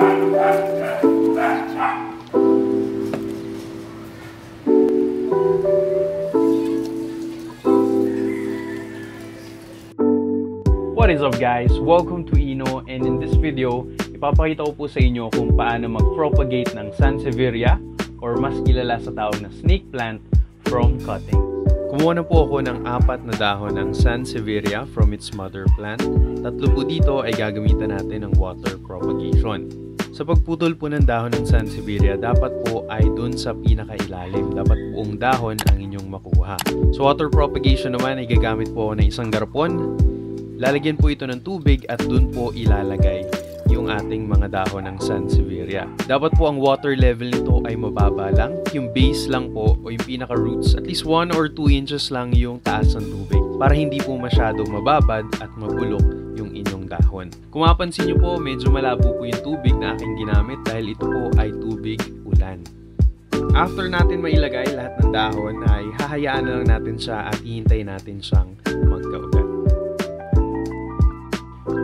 What is up guys? Welcome to Ino and in this video, ipapakita ko po sa inyo kung paano mag-propagate ng Sansevieria or mas kilala sa tawag na snake plant from cutting. Kumuha na po ako ng apat na dahon ng Sansevieria from its mother plant. Tatlo po dito ay gagamitan natin ng water propagation. Sa pagputol po ng dahon ng Sansevieria, dapat po ay dun sa pinakailalim. Dapat buong dahon ang inyong makuha. So water propagation naman ay gagamit po ako ng isang garpon Lalagyan po ito ng tubig at dun po ilalagay yung ating mga dahon ng Sansevieria. Dapat po ang water level nito ay mababa lang. Yung base lang po o yung pinaka-roots, at least 1 or 2 inches lang yung taas ng tubig para hindi po masyado mababad at mabulok yung inyong dahon. Kung mapansin nyo po, medyo malabo po yung tubig na aking ginamit dahil ito po ay tubig ulan. After natin mailagay lahat ng dahon ay hahayaan na lang natin siya at hihintayin natin siyang magkaugat.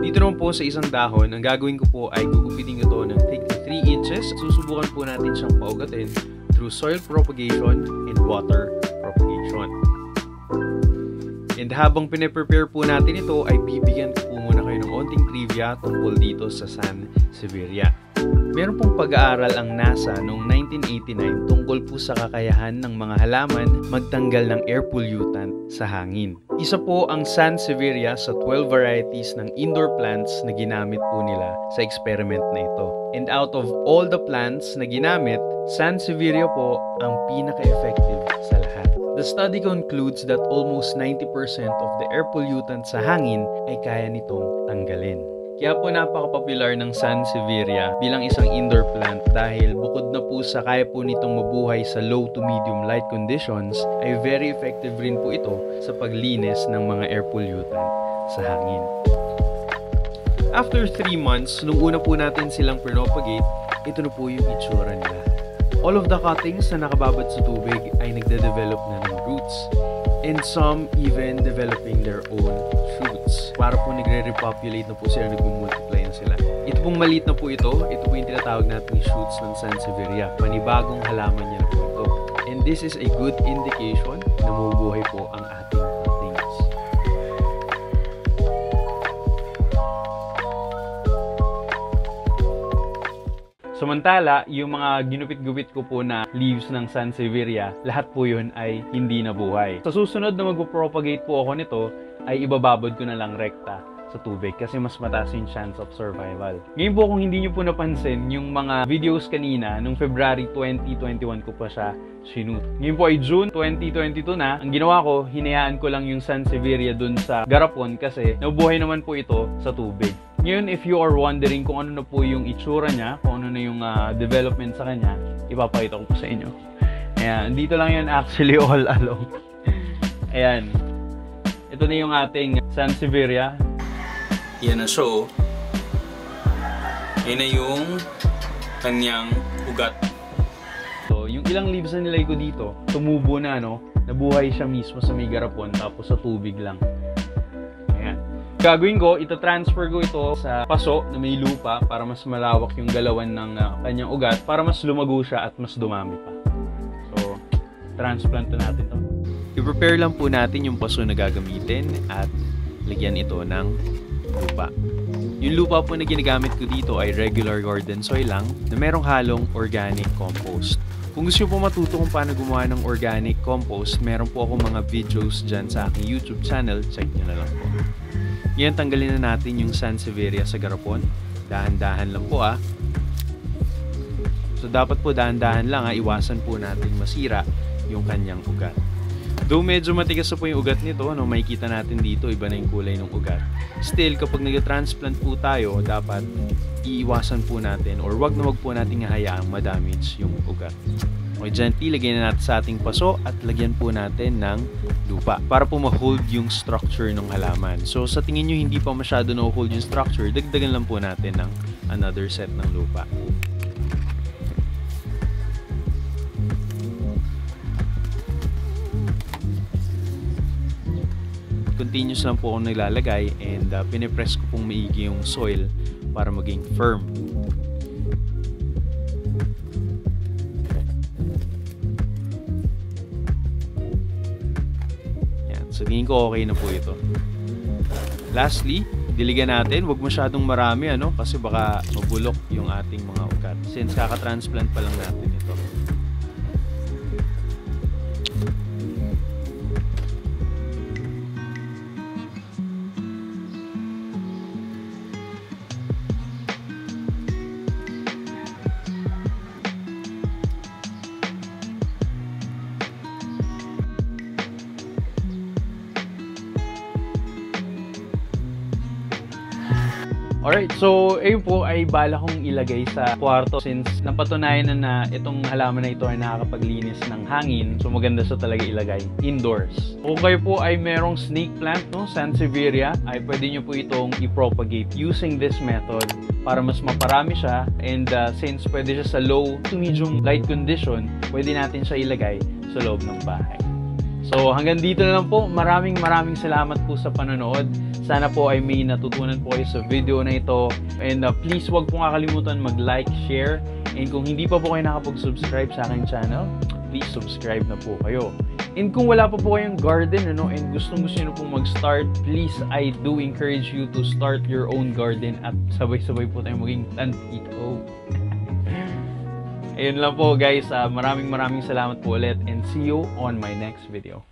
Dito naman po sa isang dahon, ang gagawin ko po ay gugupitin ko to ng thick 3 inches. Susubukan po natin siyang paugatin through soil propagation and water propagation. And habang pinaprepare po natin ito, ay bibigyan ko po muna kayo ng onting trivia tungkol dito sa San Severia. Meron pong pag-aaral ang NASA noong 1989 tungkol po sa kakayahan ng mga halaman magtanggal ng air pollutant sa hangin. Isa po ang Sansevieria sa 12 varieties ng indoor plants na ginamit po nila sa experiment na ito. And out of all the plants na ginamit, Sansevieria po ang pinaka-effective sa lahat. The study concludes that almost 90% of the air pollutant sa hangin ay kaya nitong tanggalin. Kaya po napaka-popular ng Sansevieria bilang isang indoor plant dahil bukod na po sa kaya po nitong mabuhay sa low to medium light conditions, ay very effective rin po ito sa paglinis ng mga air pollutant sa hangin. After 3 months, nung una po natin silang propagate, ito na po yung itsura nila. All of the cuttings na nakababad sa tubig ay nagde-develop na ng roots and some even developing their own shoots. Para po nagre-repopulate na po sila, nag-multiply na sila. Ito pong maliit na po ito, ito po yung tinatawag nating shoots ng Sansevieria. Panibagong halaman niya po ito. And this is a good indication na mabubuhay po ang ating cuttings. Samantala, yung mga ginupit-gupit ko po na leaves ng Sansevieria, lahat po yun ay hindi nabuhay. Sa susunod na mag-propagate po ako nito, ay ibababad ko na lang rekta sa tubig kasi mas mataas yung chance of survival. Ngayon po kung hindi nyo po napansin, yung mga videos kanina, nung February 2021 ko pa siya sinut. Ngayon po ay June 2022 na. Ang ginawa ko, hinayaan ko lang yung Sansevieria dun sa garapon kasi nabubuhay naman po ito sa tubig. Ngayon, if you are wondering kung ano na po yung itsura niya, kung ano na yung uh, development sa kanya, ipapakita ko po sa inyo. Ayan, dito lang yan actually all along. Ayan. Ito na yung ating Sansevieria. Yan na siya oh. Yan na yung kanyang ugat. So, yung ilang leaves na nilagay ko dito, tumubo na, no? Nabuhay siya mismo sa may garapon, tapos sa tubig lang. Gagawin ko, ito-transfer ko ito sa paso na may lupa para mas malawak yung galawan ng uh, kanyang ugat para mas lumago siya at mas dumami pa. So, transplant na natin to. I-prepare lang po natin yung paso na gagamitin at lagyan ito ng lupa. Yung lupa po na ginagamit ko dito ay regular garden soil lang na merong halong organic compost. Kung gusto po matuto kung paano gumawa ng organic compost, meron po akong mga videos dyan sa aking YouTube channel. Check nyo na lang po. Yan, tanggalin na natin yung Sansevieria sa garapon. Dahan-dahan lang po ah. So dapat po dahan-dahan lang ah, iwasan po natin masira yung kanyang ugat. Though medyo matigas po yung ugat nito, no, makikita natin dito, iba na yung kulay ng ugat. Still, kapag nag-transplant po tayo, dapat iiwasan po natin or wag na wag po natin hayaang madamage yung ugat. Okay, gently, lagyan na natin sa ating paso at lagyan po natin ng lupa para po ma-hold yung structure ng halaman. So, sa tingin nyo hindi pa masyado na-hold yung structure, dagdagan lang po natin ng another set ng lupa. continuous lang po ako naglalagay and uh, pinipress ko pong maigi yung soil para maging firm. Yan. So tingin ko okay na po ito. Lastly, diligan natin. Huwag masyadong marami ano kasi baka mabulok yung ating mga ugat since kakatransplant pa lang natin ito. Alright, so ayun po ay bala kong ilagay sa kwarto since napatunayan na na itong halaman na ito ay nakakapaglinis ng hangin. So maganda sa talaga ilagay indoors. Kung kayo po ay merong snake plant, no, Sansevieria, ay pwede nyo po itong i-propagate using this method para mas maparami siya and uh, since pwede siya sa low to medium light condition, pwede natin siya ilagay sa loob ng bahay. So hanggang dito na lang po. Maraming maraming salamat po sa panonood. Sana po ay may natutunan po kayo sa video na ito. And uh, please wag po kakalimutan mag-like, share. And kung hindi pa po kayo nakapag-subscribe sa aking channel, please subscribe na po kayo. And kung wala pa po kayong garden ano, and gustong gusto nyo pong mag-start, please, I do encourage you to start your own garden at sabay-sabay po tayong maging tantito. Ayun lang po guys. Ah, maraming maraming salamat po ulit and see you on my next video.